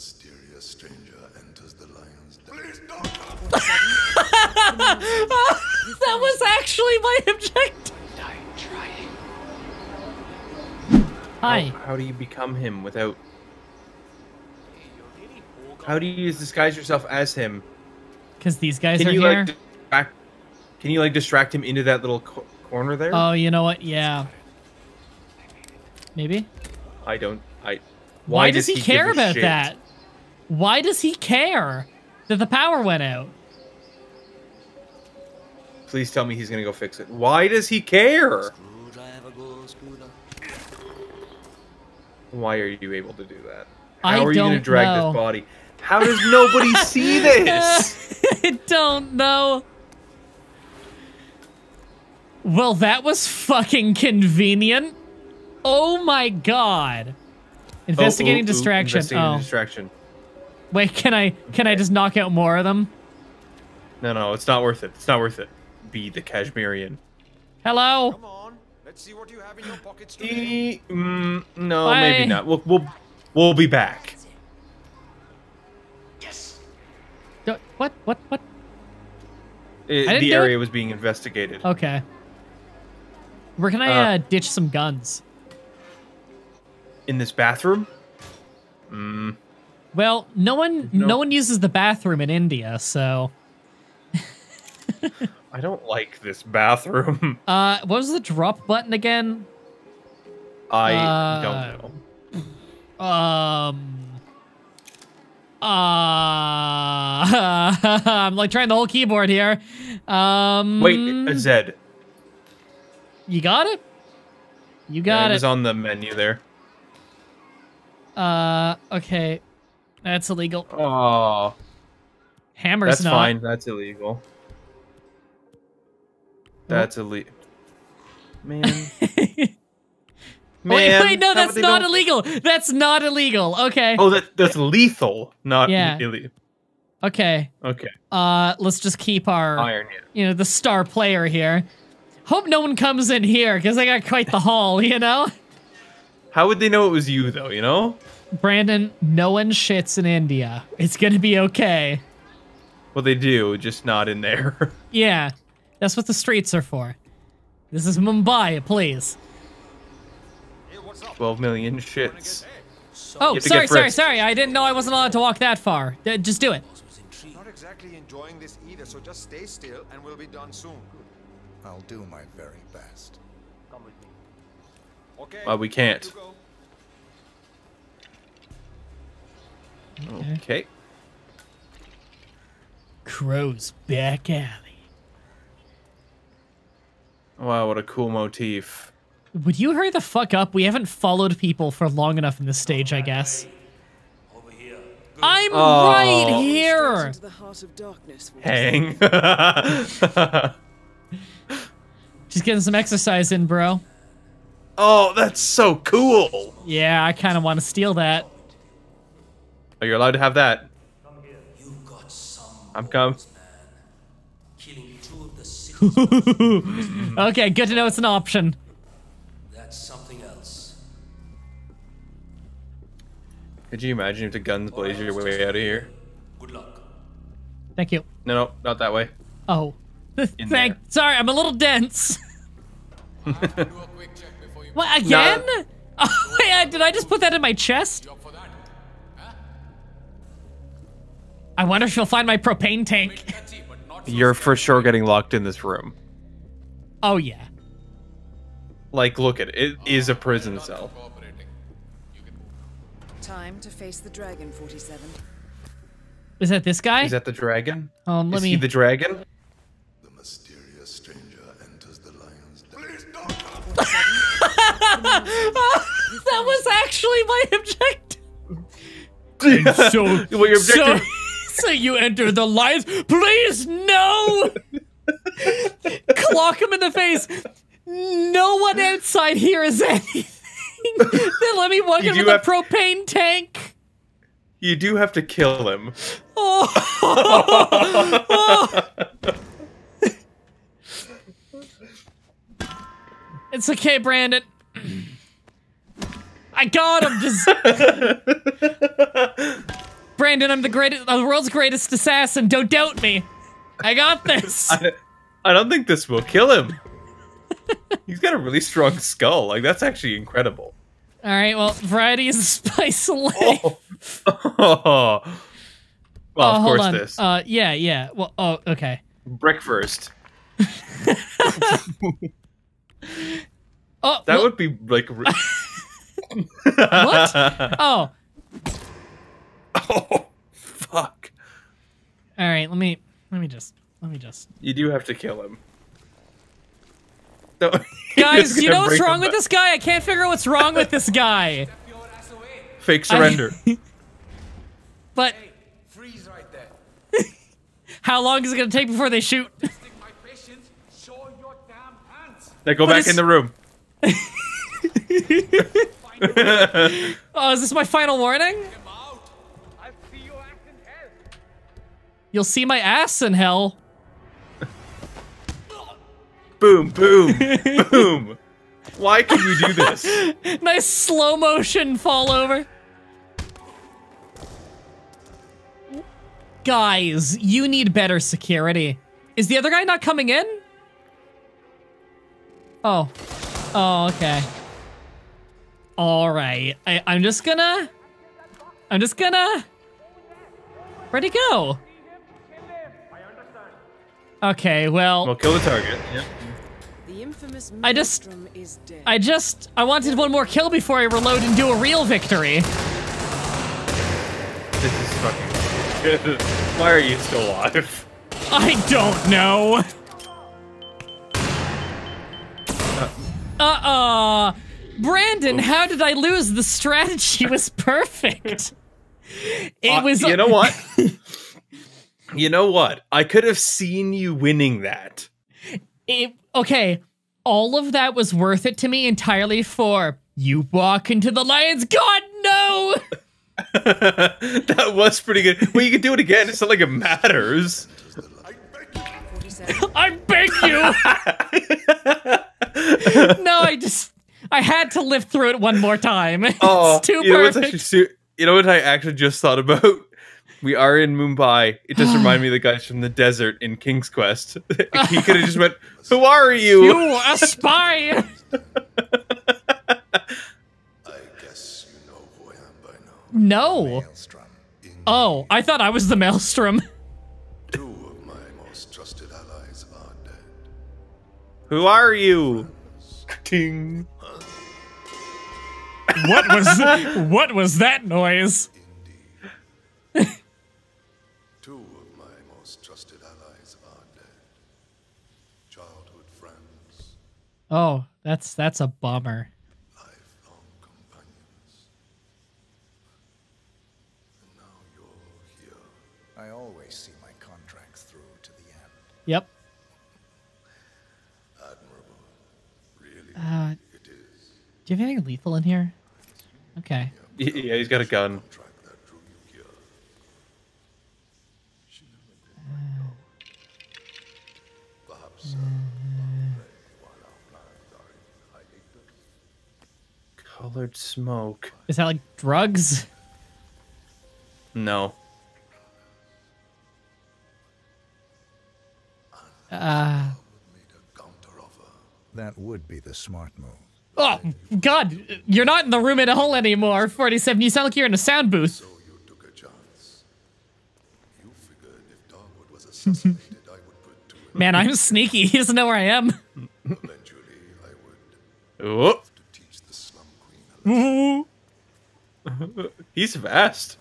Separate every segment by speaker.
Speaker 1: mysterious stranger enters the lion's den.
Speaker 2: Please don't.
Speaker 3: That was actually my objective.
Speaker 4: Die trying.
Speaker 3: Hi.
Speaker 5: How, how do you become him without? How do you disguise yourself as him?
Speaker 3: Because these guys
Speaker 5: Can
Speaker 3: are
Speaker 5: you
Speaker 3: here.
Speaker 5: like distract? Can you like distract him into that little co- corner there?
Speaker 3: oh, you know what? Yeah. Maybe.
Speaker 5: I don't. I.
Speaker 3: Why, does he,
Speaker 5: give
Speaker 3: care about
Speaker 5: shit?
Speaker 3: that? Why does he care that the power went out?
Speaker 5: Please tell me he's gonna go fix it. Why does he care? Why are you able to do that? How
Speaker 3: I
Speaker 5: are you gonna drag
Speaker 3: know.
Speaker 5: this body? How does nobody see this?
Speaker 3: I don't know. Well, that was fucking convenient. Oh my god. Investigating
Speaker 5: Oh, ooh, ooh,
Speaker 3: distraction.
Speaker 5: Investigating
Speaker 3: oh.
Speaker 5: distraction.
Speaker 3: Wait, can I can I just knock out more of them?
Speaker 5: No, no, it's not worth it. It's not worth it. Be the Kashmirian.
Speaker 3: Hello?
Speaker 2: Come on. Let's see what you have in your pockets today.
Speaker 5: E- mm, no,
Speaker 3: Bye.
Speaker 5: maybe not. We'll we'll we'll be back.
Speaker 3: Do- What what what? Didn't
Speaker 5: the area
Speaker 3: it.
Speaker 5: was being investigated.
Speaker 3: Okay. Where can I
Speaker 5: Uh,
Speaker 3: uh, ditch some guns?
Speaker 5: In this bathroom? Mm,
Speaker 3: Well, no one
Speaker 5: No.
Speaker 3: no one uses the bathroom in India, so
Speaker 5: I don't like this bathroom.
Speaker 3: uh what was the drop button again?
Speaker 5: I
Speaker 3: Uh,
Speaker 5: don't know.
Speaker 3: Um. Uh, I'm like trying the whole keyboard here. Um.
Speaker 5: Wait, a Z.
Speaker 3: You got it. You
Speaker 5: Yeah,
Speaker 3: got
Speaker 5: it
Speaker 3: it.
Speaker 5: was on the menu there.
Speaker 3: uh. Okay. That's illegal.
Speaker 5: Oh,
Speaker 3: Hammer's
Speaker 5: that's
Speaker 3: not.
Speaker 5: fine. That's illegal. That's illegal. Man. Man,
Speaker 3: wait, no, that's not illegal. That's not illegal. Okay.
Speaker 5: Oh, that that's lethal, not
Speaker 3: Yeah.
Speaker 5: illegal.
Speaker 3: Okay.
Speaker 5: Okay,
Speaker 3: Uh, let's just keep our,
Speaker 5: iron
Speaker 3: you know, the star player here. Hope no one comes in here because I got quite the haul, you know.
Speaker 5: How would they know it was you, though? You know?
Speaker 3: Brandon, no one shits in India. It's gonna be okay.
Speaker 5: Well, they do, just not in there.
Speaker 3: Yeah, that's what the streets are for. This is Mumbai, please.
Speaker 2: Hey, what's up?
Speaker 5: Twelve million shits.
Speaker 3: Oh, sorry, sorry,
Speaker 5: frisked.
Speaker 3: sorry. I didn't know I wasn't allowed to walk that far. D- just do it.
Speaker 2: Not exactly enjoying this either, so just stay still and we'll be done soon.
Speaker 1: I'll do my very best.
Speaker 2: Okay.
Speaker 5: Well, we can't.
Speaker 2: You.
Speaker 5: Okay.
Speaker 3: Crow's back alley.
Speaker 5: Wow, what a cool motif.
Speaker 3: Would you hurry the fuck up? We haven't followed people for long enough in this stage, I guess. I'm
Speaker 5: Oh.
Speaker 3: right here.
Speaker 6: The heart of darkness.
Speaker 5: Hang.
Speaker 3: Just getting some exercise in, bro.
Speaker 5: Oh, that's so cool.
Speaker 3: Yeah, I kind of want to steal that.
Speaker 5: Oh, you're allowed to have that. I'm coming.
Speaker 7: Killing two of the city's
Speaker 3: Okay, good to know it's an option.
Speaker 7: That's something else.
Speaker 5: Could you imagine if the guns blaze your way out of here?
Speaker 7: Good luck.
Speaker 3: Thank you.
Speaker 5: No, no, not that way.
Speaker 3: Oh, thank.
Speaker 5: there.
Speaker 3: Sorry, I'm a little dense. what again? Oh, yeah, did I just put that in my chest? I wonder if you'll find my propane tank.
Speaker 5: You're for sure getting locked in this room.
Speaker 3: Oh yeah.
Speaker 5: Like, look at it. It is a prison cell.
Speaker 6: Time to face the dragon, 47.
Speaker 3: Is that this guy?
Speaker 5: Is that the dragon?
Speaker 3: um, let
Speaker 5: is
Speaker 3: me.
Speaker 5: he the dragon?
Speaker 1: The mysterious stranger
Speaker 3: that was actually my objective. so,
Speaker 5: Well, your
Speaker 3: so,
Speaker 5: objective-
Speaker 3: so you enter the lines. Please no. Clock him in the face. No one outside here is anything. then let me walk
Speaker 5: You
Speaker 3: in
Speaker 5: do
Speaker 3: with
Speaker 5: have-
Speaker 3: a propane tank.
Speaker 5: You do have to kill him.
Speaker 3: Oh. It's okay, Brandon. I got him. Just Brandon, I'm the greatest, the world's greatest assassin. Don't doubt me. I got this.
Speaker 5: I, I don't think this will kill him. He's got a really strong skull. Like that's actually incredible.
Speaker 3: All right. Well, variety is a spice of life.
Speaker 5: Oh. Well,
Speaker 3: Oh,
Speaker 5: of
Speaker 3: hold
Speaker 5: course
Speaker 3: on.
Speaker 5: this.
Speaker 3: Uh, yeah, yeah. Well, oh, okay.
Speaker 5: Brick first.
Speaker 3: Oh,
Speaker 5: That
Speaker 3: well,
Speaker 5: would be like. re-
Speaker 3: what? Oh,
Speaker 5: oh, fuck.
Speaker 3: all right. Let me, let me just, let me just.
Speaker 5: You do have to kill him. No,
Speaker 3: Guys, you know what's wrong
Speaker 5: him
Speaker 3: with
Speaker 5: back.
Speaker 3: this guy? I can't figure out what's wrong with this guy.
Speaker 5: Fake surrender.
Speaker 3: But
Speaker 2: Freeze right there.
Speaker 3: how long is it gonna take before they shoot?
Speaker 2: my patience. Show your damn hands.
Speaker 5: now go
Speaker 3: But
Speaker 5: back in the room.
Speaker 3: Oh, is this my final warning?
Speaker 2: Out. I'll see you act in hell.
Speaker 3: You'll see my ass in hell.
Speaker 5: Boom, boom, boom. Why can you do this?
Speaker 3: Nice slow motion fall over. Guys, you need better security. Is the other guy not coming in? Oh. Oh, okay. All right. I, I'm just gonna. I'm just gonna. Where'd he go? Okay, well,
Speaker 5: Well, kill the target. Yep.
Speaker 6: The infamous
Speaker 3: I just-
Speaker 6: is dead.
Speaker 3: I just. I wanted one more kill before I reload and do a real victory.
Speaker 5: This is fucking. good. Why are you still alive?
Speaker 3: I don't know. Uh-uh. Brandon, how did I lose? The strategy was perfect. It
Speaker 5: Uh,
Speaker 3: was
Speaker 5: You know what? you know what? I could have seen you winning that.
Speaker 3: it, okay. All of that was worth it to me entirely for you walk into the lion's god no.
Speaker 5: that was pretty good. Well, you can do it again. It's not like it matters.
Speaker 6: 47.
Speaker 3: I beg you. no, I just I had to live through it one more time. It's
Speaker 5: Oh,
Speaker 3: too
Speaker 5: you know what's actually you know what I actually just thought about? We are in Mumbai. It just reminded me of the guys from the desert in King's Quest. he could have just went, "Who are you?"
Speaker 3: you a spy.
Speaker 1: I guess you know who I am by now.
Speaker 3: No.
Speaker 1: Maelstrom.
Speaker 3: Oh, I thought I was the maelstrom.
Speaker 5: Who are you? Ting.
Speaker 3: What was what was that noise?
Speaker 1: Two of my most trusted allies are dead. Childhood friends,
Speaker 3: Oh, that's that's a bummer.
Speaker 1: lifelong companions. And now you're here.
Speaker 4: I always see my contracts through to the end.
Speaker 3: Yep. Do you have anything lethal in here? Okay.
Speaker 5: Yeah, he's got a gun.
Speaker 1: Track that drew you here. She never did know. Perhaps uh, while our plans are in hiatus.
Speaker 5: Colored smoke.
Speaker 3: Is that like drugs?
Speaker 5: No.
Speaker 3: Uh
Speaker 1: Made a counteroffer.
Speaker 4: That would be the smart move.
Speaker 3: Oh God, you're not in the room at all anymore. Forty-seven. You sound like you're in a sound booth.
Speaker 1: So you took a chance. You figured if Dawood was assassinated, I would put two
Speaker 3: Man, I'm sneaky. He doesn't know where I am.
Speaker 1: eventually I would
Speaker 5: Oh,
Speaker 1: to teach the Slum Queen a
Speaker 5: he's fast.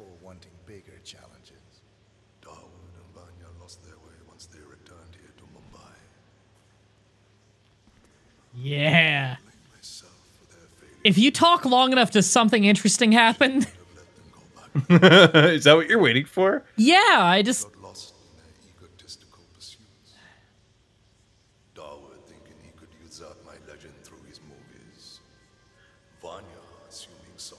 Speaker 1: Before
Speaker 4: wanting bigger challenges.
Speaker 1: Dawood and Vanya lost their way once they returned here to Mumbai.
Speaker 3: Yeah.
Speaker 1: Myself for their failure
Speaker 3: If you talk long enough, does something interesting happen?
Speaker 1: to let them go back.
Speaker 5: is that what you're waiting for?
Speaker 3: Yeah, I just
Speaker 1: lost in their egotistical pursuits. Dawood thinking he could use up my legend through his movies. Vanya assuming some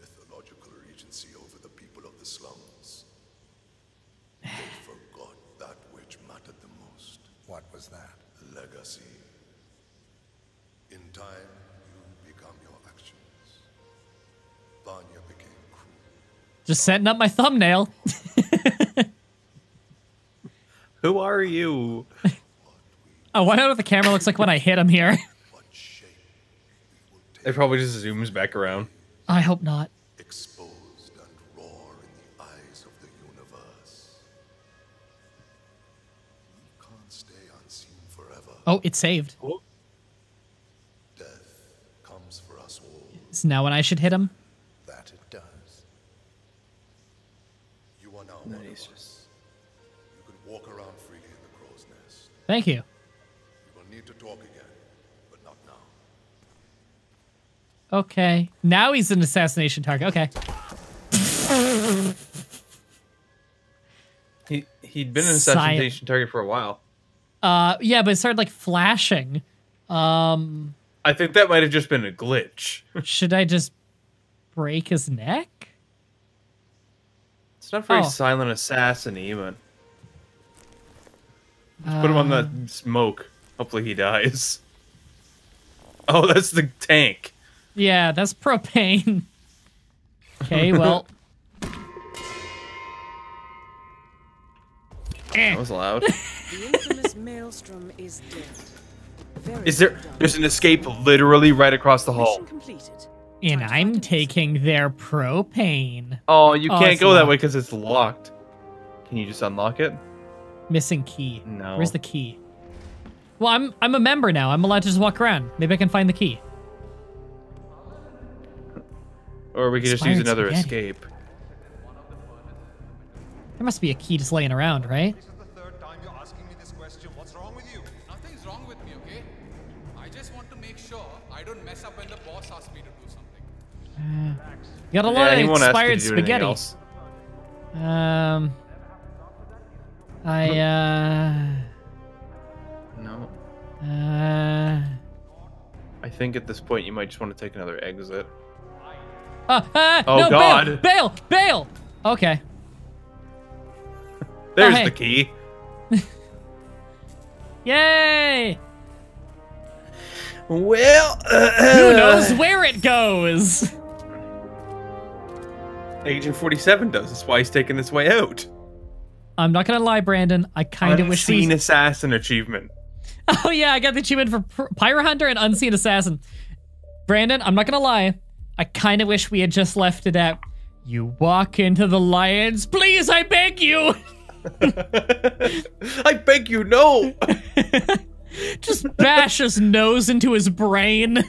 Speaker 1: mythological agency over the people of the slums. They forgot that which mattered the most.
Speaker 4: What was that?
Speaker 1: Legacy. In time, you become your actions. Vanya became cruel.
Speaker 3: Just setting up my thumbnail.
Speaker 5: Who are you?
Speaker 3: oh, I don't know what the camera looks like when I hit him here.
Speaker 5: It probably just zooms back around.
Speaker 3: I hope not. Oh, it's saved.
Speaker 1: Death comes for us all.
Speaker 3: Is now when I should hit him?
Speaker 4: That it does.
Speaker 1: You are now one of us. You can walk around freely in the crow's nest.
Speaker 3: Thank you.
Speaker 1: We will need to talk again, but not now.
Speaker 3: Okay. Now he's an assassination target. Okay.
Speaker 5: He he'd been an
Speaker 3: Silent.
Speaker 5: assassination target for a while.
Speaker 3: Uh, yeah, but it started like flashing. Um,
Speaker 5: I think that might have just been a glitch.
Speaker 3: should I just break his neck?
Speaker 5: It's not very
Speaker 3: Oh.
Speaker 5: silent assassin even. Let's put him on
Speaker 3: Uh.
Speaker 5: the smoke. Hopefully he dies. Oh, that's the tank.
Speaker 3: Yeah, that's propane. Okay, well.
Speaker 5: That was loud.
Speaker 6: The Maelstrom is dead. Very
Speaker 5: Is there? There's an escape literally right across the hall.
Speaker 3: And I'm taking their propane.
Speaker 5: Oh, you
Speaker 3: Oh,
Speaker 5: can't
Speaker 3: it's
Speaker 5: go that way because it's locked. Can you just unlock it?
Speaker 3: Missing key.
Speaker 5: No.
Speaker 3: Where's the key? Well, I'm I'm a member now. I'm allowed to just walk around. Maybe I can find the key.
Speaker 5: Or we could just use another
Speaker 3: spaghetti.
Speaker 5: escape.
Speaker 3: There must be a key just laying around, right?
Speaker 8: Something.
Speaker 3: You got a lot
Speaker 5: Yeah,
Speaker 3: of
Speaker 5: won't
Speaker 3: expired
Speaker 5: to do anything
Speaker 3: spaghetti. Um, I uh,
Speaker 5: No.
Speaker 3: uh,
Speaker 5: I think at this point you might just want to take another exit.
Speaker 3: ah, ah,
Speaker 5: Oh,
Speaker 3: no,
Speaker 5: God.
Speaker 3: bail, bail, bail. Okay.
Speaker 5: There's
Speaker 3: hey.
Speaker 5: the key.
Speaker 3: Yay!
Speaker 5: Well,
Speaker 3: Who knows where it goes?
Speaker 5: Agent 47 does. That's why he's taking this way out.
Speaker 3: I'm not gonna lie, Brandon. I kind of wish
Speaker 5: Unseen assassin achievement.
Speaker 3: Oh yeah, I got the achievement for Py- Pyro Hunter and Unseen Assassin. Brandon, I'm not gonna lie. I kind of wish we had just left it at. You walk into the lions, please, I beg you.
Speaker 5: I beg you, no.
Speaker 3: Just bash his nose into his brain.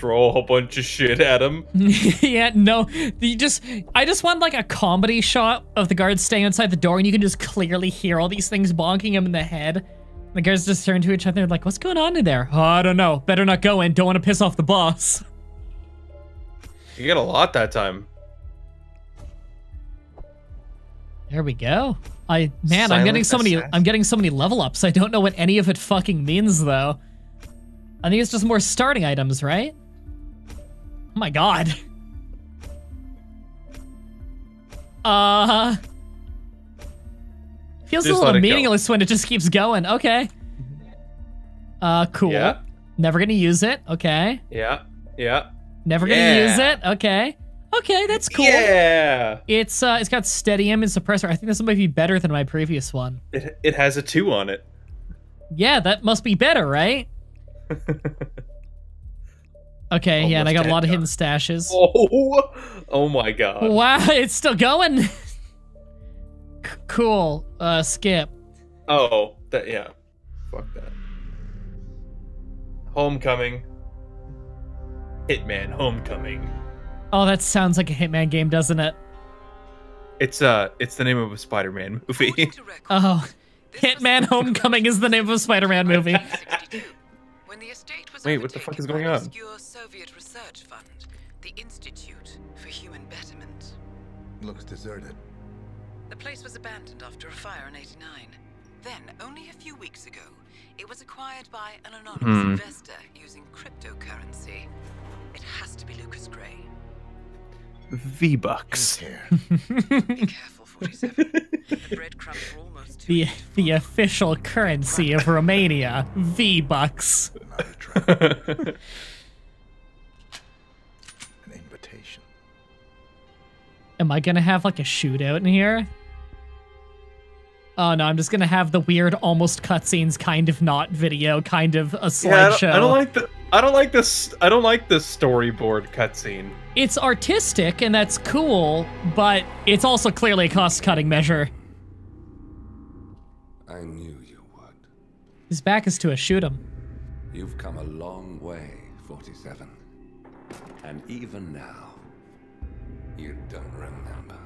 Speaker 5: Throw a whole bunch of shit at him.
Speaker 3: yeah, no. You just I just want like a comedy shot of the guards staying outside the door and you can just clearly hear all these things bonking him in the head. The guards just turn to each other like, what's going on in there? Oh, I don't know. Better not go in. Don't want to piss off the boss.
Speaker 5: You get a lot that time.
Speaker 3: There we go. I man, I'm getting so many
Speaker 5: assassin.
Speaker 3: I'm getting so many level ups. I don't know what any of it fucking means though. I think it's just more starting items, right? Oh my god. Uh Feels
Speaker 5: Just
Speaker 3: a little
Speaker 5: it go.
Speaker 3: meaningless when it just keeps going. Okay. Uh cool.
Speaker 5: Yeah.
Speaker 3: Never gonna use it. Okay.
Speaker 5: Yeah. Yeah.
Speaker 3: Never gonna
Speaker 5: Yeah.
Speaker 3: use it. Okay. Okay, that's cool.
Speaker 5: Yeah.
Speaker 3: It's uh it's got steady aim and suppressor. I think this might be better than my previous one.
Speaker 5: It, it has a two on it.
Speaker 3: Yeah, that must be better, right? Okay, yeah, and I got a
Speaker 5: dead
Speaker 3: lot of hidden stashes.
Speaker 5: Oh. Oh my god.
Speaker 3: Wow, it's still going. C- cool. Uh skip.
Speaker 5: Oh. That. Yeah. Fuck that. Homecoming. Hitman Homecoming.
Speaker 3: Oh, that sounds like a Hitman game, doesn't it?
Speaker 5: It's uh. It's the name of a Spider-Man movie.
Speaker 3: Oh. Hitman Homecoming is the name of a Spider-Man movie.
Speaker 9: When the estate was
Speaker 5: Wait, what the fuck is going
Speaker 9: overtaken by an
Speaker 5: on?
Speaker 9: Obscure Soviet research fund, the Institute for Human Betterment.
Speaker 4: Looks deserted.
Speaker 9: The place was abandoned after a fire in 89. Then, only a few weeks ago, it was acquired by an anonymous
Speaker 5: Hmm.
Speaker 9: investor using cryptocurrency. It has to be Lucas Gray.
Speaker 5: V Bucks.
Speaker 4: Here.
Speaker 9: Be careful 47. the breadcrumbs were almost too
Speaker 3: The the official currency of Romania, V Am I gonna have like a shootout in here? Oh no, I'm just gonna have the weird, almost cutscenes, kind of not video, kind of a
Speaker 5: Yeah, I
Speaker 3: slideshow.
Speaker 5: don't, I don't like the. I don't like this. I don't like the storyboard cutscene.
Speaker 3: it's artistic and that's cool, but it's also clearly a cost-cutting measure.
Speaker 10: I knew you would.
Speaker 3: His back is to a shoot him.
Speaker 10: You've come a long way, 47. And even now, you don't remember.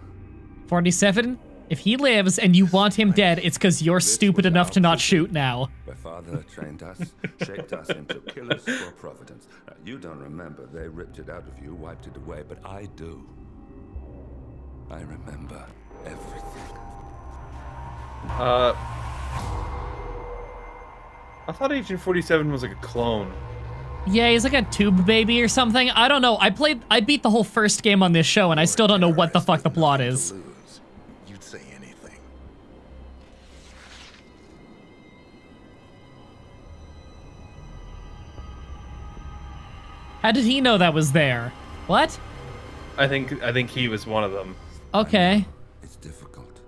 Speaker 3: 47. If he lives and you want him dead, it's because you're
Speaker 10: This
Speaker 3: stupid enough to not shoot now.
Speaker 10: My father trained us, shaped us into killers for Providence. Now, you don't remember. They ripped it out of you, wiped it away, but I do. I remember everything.
Speaker 5: Uh, I thought Agent Forty Seven was like a clone.
Speaker 3: Yeah, he's like a tube baby or something. I don't know. I played, I beat the whole first game on this show, and I still don't know what the fuck the plot is.
Speaker 4: You'd say anything.
Speaker 3: How did he know that was there? What?
Speaker 5: I think. I think he was one of them.
Speaker 3: Okay.
Speaker 10: It's difficult.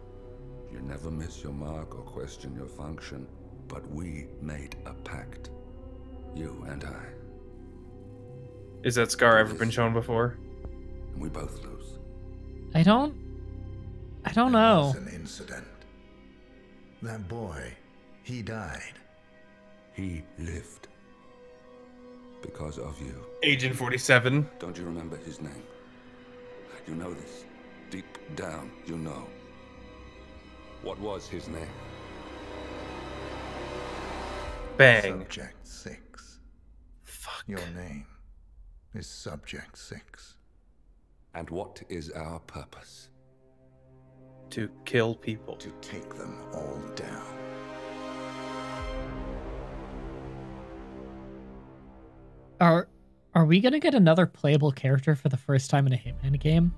Speaker 10: You never miss your mark or question your function. But we made a pact. You and I.
Speaker 5: Is that scar ever been shown before?
Speaker 10: We both lose.
Speaker 3: I don't. I don't know.
Speaker 4: It's an incident. That boy, he died.
Speaker 10: He lived. Because of you.
Speaker 5: Agent Forty Seven.
Speaker 10: Don't you remember his name? You know this. Deep down, you know. What was his name?
Speaker 5: Bang.
Speaker 4: Subject 6.
Speaker 5: Fuck.
Speaker 4: Your name is Subject 6.
Speaker 10: And what is our purpose?
Speaker 5: To kill people.
Speaker 4: To take them all down.
Speaker 3: Are are we gonna get another playable character for the first time in a Hitman game?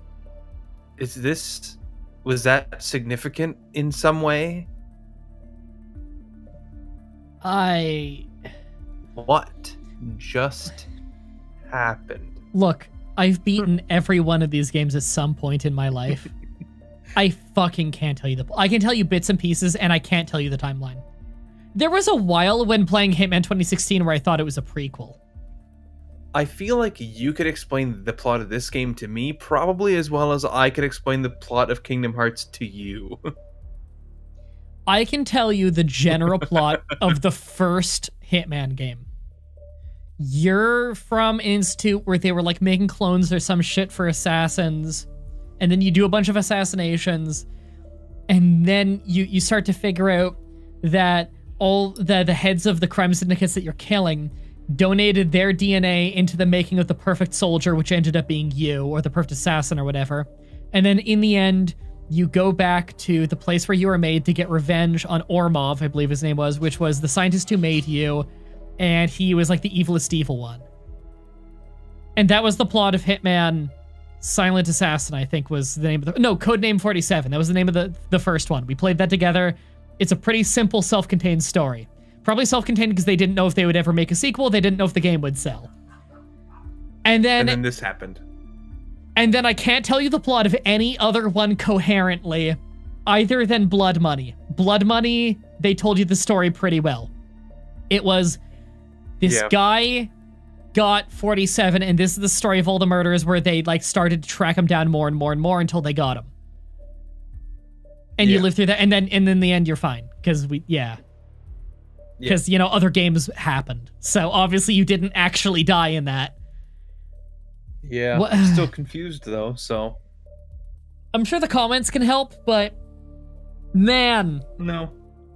Speaker 5: Is this? Was that significant in some way?
Speaker 3: I
Speaker 5: What just happened?
Speaker 3: look. I've beaten every one of these games at some point in my life. I fucking can't tell you the. I can tell you bits and pieces, and I can't tell you the timeline. There was a while when playing Hitman 2016 where I thought it was a prequel.
Speaker 5: I feel like you could explain the plot of this game to me probably as well as I could explain the plot of Kingdom Hearts to you.
Speaker 3: I can tell you the general plot of the first Hitman game. You're from an institute where they were like making clones or some shit for assassins, and then you do a bunch of assassinations, and then you you start to figure out that all the the heads of the crime syndicates that you're killing donated their DNA into the making of the perfect soldier, which ended up being you, or the perfect assassin, or whatever. And then in the end, you go back to the place where you were made to get revenge on Ormov, I believe his name was, which was the scientist who made you, and he was like the evilest evil one. And that was the plot of Hitman Silent Assassin, I think was the name of the no, Codename 47. That was the name of the the first one. We played that together. It's a pretty simple self-contained story. Probably self-contained because they didn't know if they would ever make a sequel, they didn't know if the game would sell. And then
Speaker 5: and then this happened.
Speaker 3: and then I can't tell you the plot of any other one coherently, either than Blood Money. Blood Money, they told you the story pretty well. It was this
Speaker 5: Yeah.
Speaker 3: guy got 47, and this is the story of all the murders where they like started to track him down more and more and more until they got him. And you live through that, and then and in the end you're fine because we yeah
Speaker 5: Yeah.
Speaker 3: because you know other games happened. So obviously you didn't actually die in that.
Speaker 5: Yeah.
Speaker 3: What-
Speaker 5: I'm still confused though, so
Speaker 3: I'm sure the comments can help, but man,
Speaker 5: no.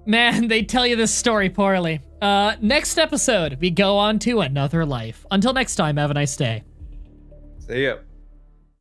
Speaker 3: man, they tell you this story poorly. Uh, next episode, we go on to another life. Until next time, have a nice day.
Speaker 5: See ya.